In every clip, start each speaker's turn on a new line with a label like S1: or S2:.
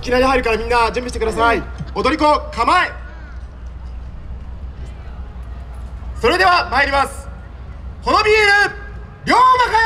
S1: いきなり入るからみんな準備してください。踊り子構え。それでは参ります。ホノビール龍馬か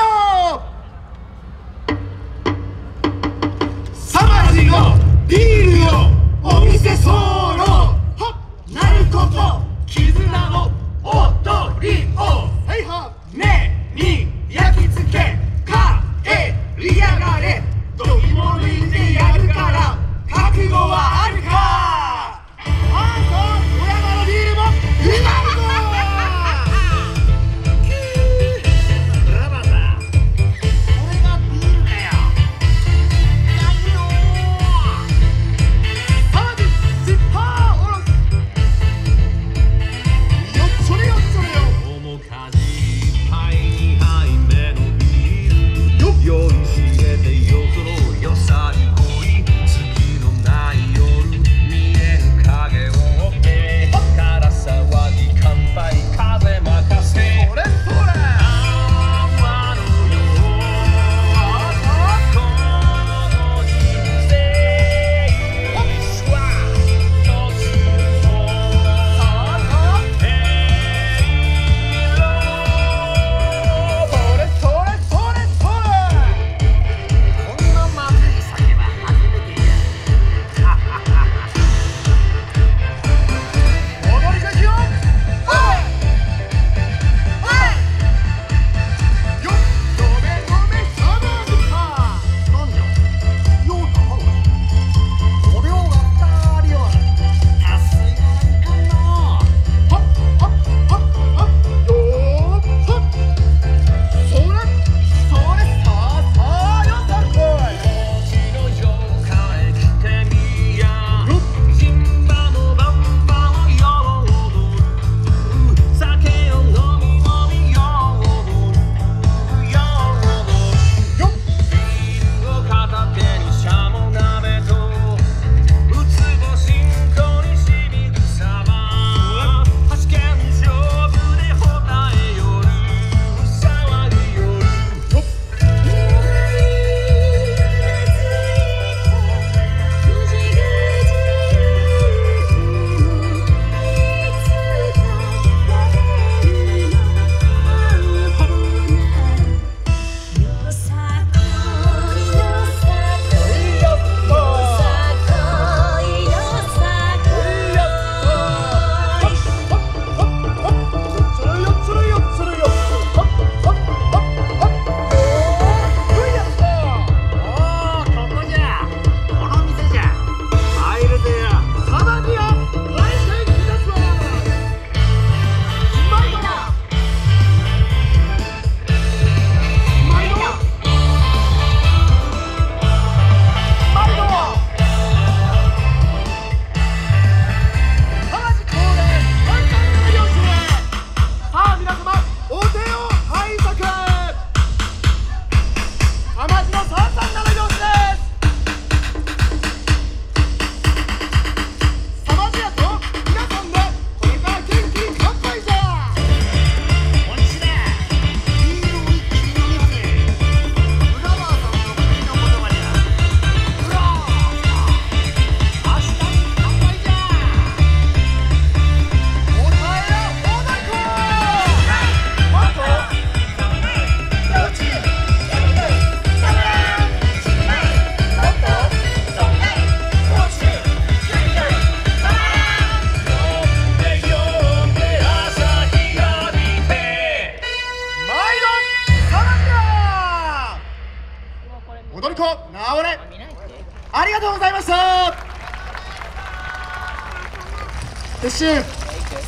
S1: とうございました。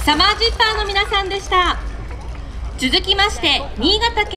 S2: サマージッパーの皆さんでした。続きまして新潟県